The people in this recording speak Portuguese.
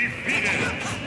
E